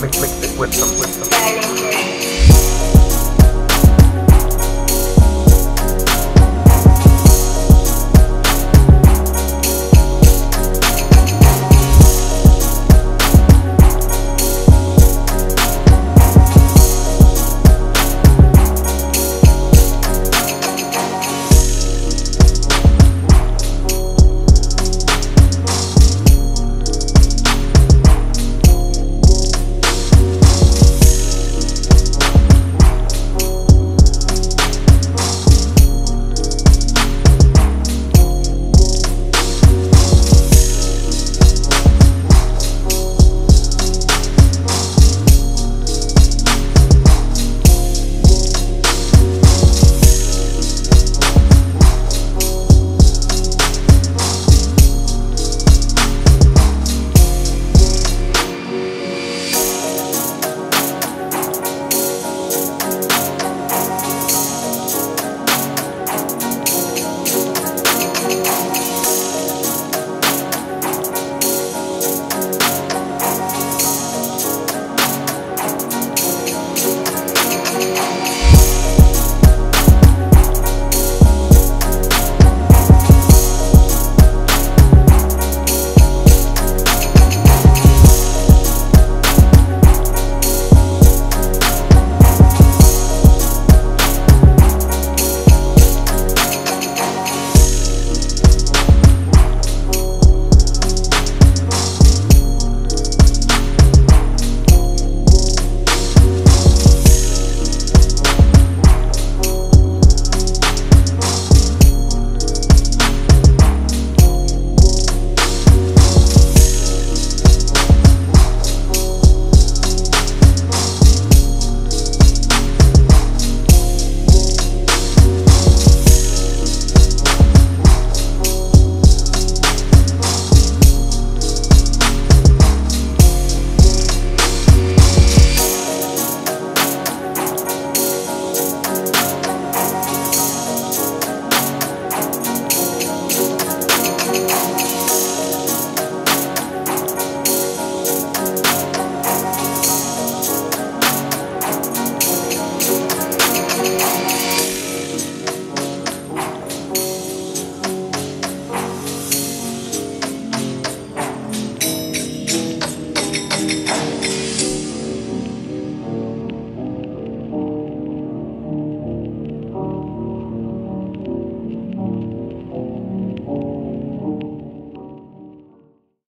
mix, mix it with some, with some.